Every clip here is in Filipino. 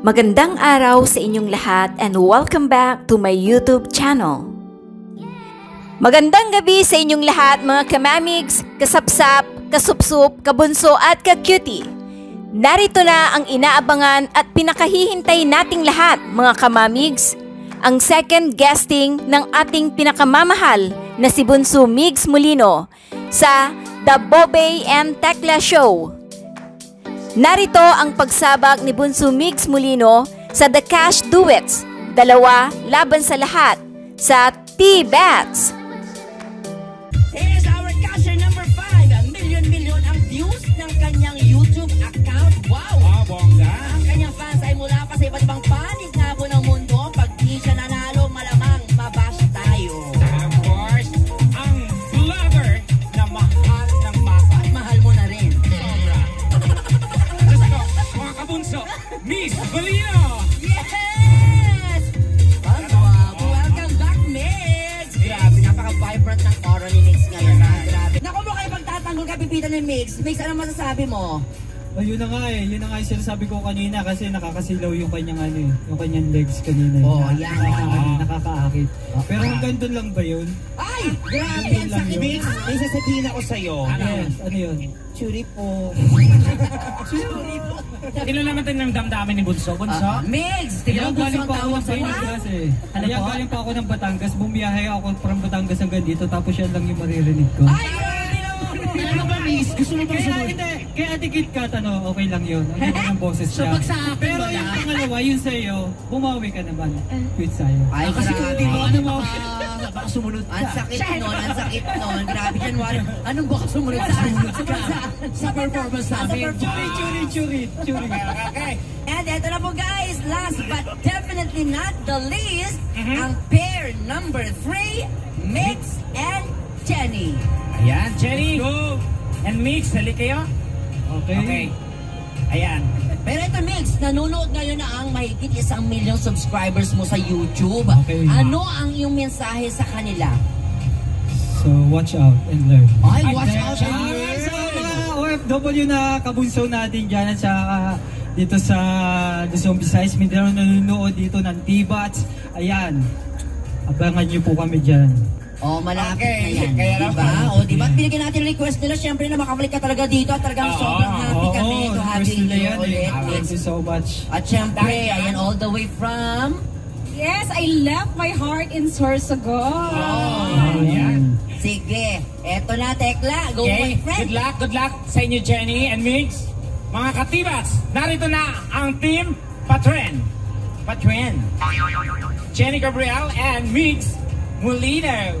Magandang araw sa inyong lahat and welcome back to my YouTube channel. Magandang gabi sa inyong lahat mga kamamigs, kasapsap, kasupsup, kabunso at kacutie. Narito na ang inaabangan at pinakahihintay nating lahat mga kamamigs, ang second guesting ng ating pinakamamahal na si Bunso Migs Molino sa The Bobe and Tekla Show. Narito ang pagsabak ni Bunso Migs Molino sa The Cash Duets, dalawa laban sa lahat, sa T-Bats. Ka pipitan ni Migs. Migs, ano masasabi mo? Oh, yun na nga eh. Yun na nga yung sinasabi ko kanina kasi nakakasilaw yung kanyang ano eh. Yung kanyang legs kanina. eh. Oh, yan. Nakaka- nakakaakit. Pero hanggang doon lang ba yun? Ay! Grabe, ang sakit. Miss, may sasabihin ako sa'yo. Ano yun? Ano yun? Churi po. Ilan naman tayo ng damdamin ni Bunso? Bunso? Ah, Migs! Tignan mo galing ang pa ako tawag sa Batangas eh. Ano Kaya po? galing pa ako ng Batangas. Bumiyahe ako from Batangas hanggang dito tapos yan lang yung maririnig ko. Ay, Gusto mo Kaya hindi, kaya atikit ka, ano, okay lang yun. Ang ganda ng boses So, niya. pag sa akin Pero wala? yung pangalawa, yun sa'yo, bumawi ka naman. Quit sa'yo. Ay, Kasi kung hindi mo grabe. ano mo, baka sumunod Ang sakit nun, ang sakit nun. Grabe, January. Anong baka sumunod sa Sumunod sa, sa performance Churi, namin. churi, churi, churi. Okay. And eto na po guys, last but definitely not the least, Mhm. ang pair number 3, Mix and Jenny. Ayan, Jenny. And Mix, hali kayo. Okay. Okay. Ayan. Pero ito Mix, nanonood ngayon na ang mahigit isang million subscribers mo sa YouTube. Okay. Ano ang iyong mensahe sa kanila? So, watch out and learn. Ay, Ay, watch out and learn. sa mga OFW na kabunso natin dyan at saka dito sa Luzon, Visayas, Mindanao nanonood dito ng T-Bats. Ayan, abangan nyo po kami dyan. Oh, malapit Okay, na yan. kaya diba? O, diba? At binigyan natin request nila. Siyempre na makabalik ka talaga dito at talagang Oo, sobrang happy Oo, kami to request having nila you yan eh. ulit. Thank you so much. At yan. ayan all the way from... Yes, I left my heart in Sorsogon. Oh, ayan. Sige, eto na, Tekla. Go, my Okay, friend. good luck, good luck sa inyo, Jenny and Mix. Mga katibats, narito na ang team Patren. Patren. Jenny Gabriel and Mix Molino.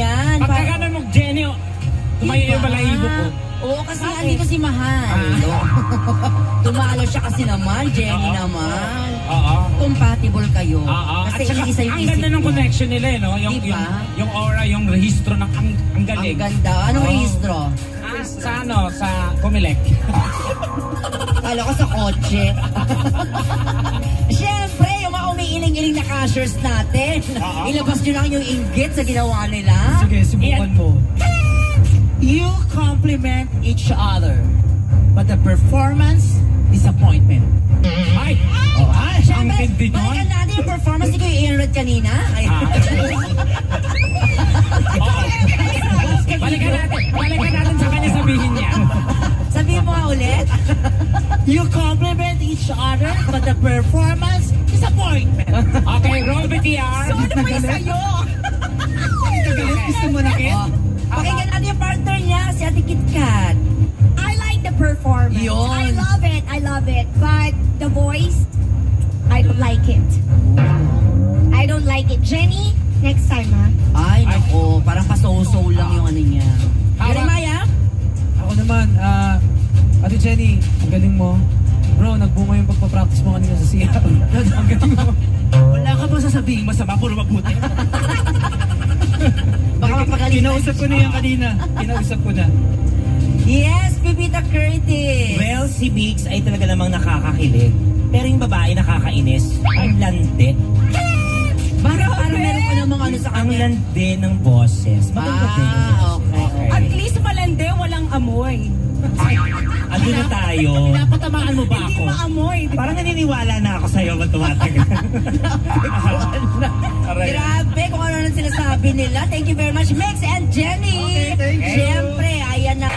Niyan. Pagka Para- ganun mo, Jenny, tumayo yung balahibo ko. Oo, kasi andito si Mahal. Tumalo siya kasi naman, Jenny Oo. naman. Oo. Compatible kayo. Oo. At Kasi saka, iisa yung ang isip ganda ng connection nila, eh, no? Yung, Diba? yung, yung aura, yung registro ng ang, ang Ang galing. ganda. Anong Oo. rehistro? Ah, sa ano, sa Comelec. Kala ko sa kotse. Siyempre, umiiling-iling na cashers natin. Oo. Ilabas nyo lang yung inggit sa ginawa nila. Sige, subukan mo. You compliment each other, but the performance, disappointment. Ay! Oh, Ay, ang tindi nun. balikan natin yung performance ni Kuya Ian Red kanina. Ay. Ah. Balikan natin, balikan natin sa kanya sabihin niya. Sabihin mo nga ulit. You compliment each other, but the performance, Ano yung sa'yo? Kagalit, gusto mo na? Oh. Pakinggan natin yung partner niya, si Ate Kit Kat. I like the performance. Yun. I love it. I love it. But the voice, I don't like it. I don't like it. Jenny, next time ha. Ay, nako, parang pasoso lang yung ano niya. Jeremiah? Ako naman, ah, Ate Jenny, ang galing mo. Bro, nagbunga yung pagpapractice mo kanina sa CR. ang galing mo. Wala ka ba sasabihin masama, puro mabuti. Baka mapagaling. Kinausap ko na yan kanina. Kinausap ko na. Yes, Pipita Curtis. Well, si Biggs ay talaga namang nakakakilig. Pero yung babae nakakainis, ang lante. Baka parang meron ka namang ano sa Ang kanya. lante ng boses. Maganda din. Ah, okay. At least malande, walang amoy. Ano na tayo? Pinapatamaan mo ba Hindi ako? maamoy. di ba? Parang naniniwala na ako sa'yo ba tumatagal? Grabe kung ano nang sinasabi nila. Thank you very much, Mix and Jenny. Okay, thank you. Siyempre, ayan na.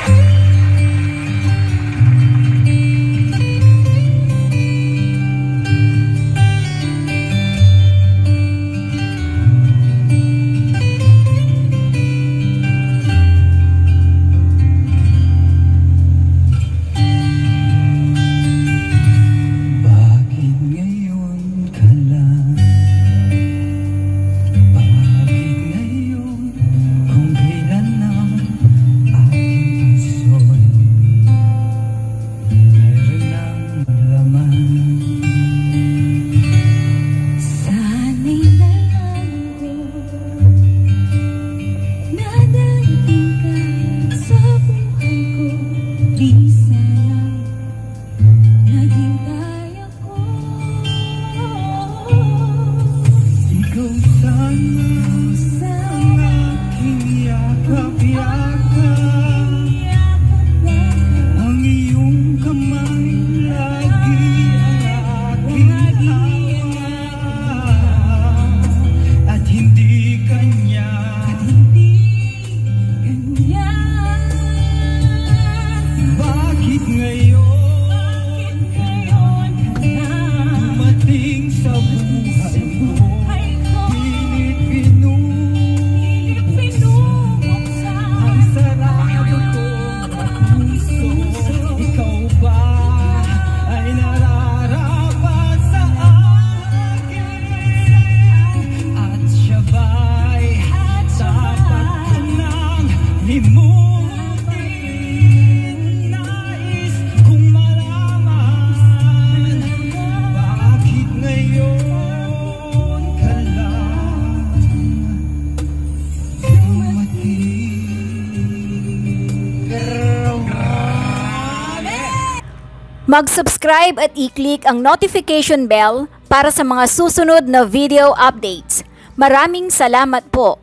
Mag-subscribe at i-click ang notification bell para sa mga susunod na video updates. Maraming salamat po!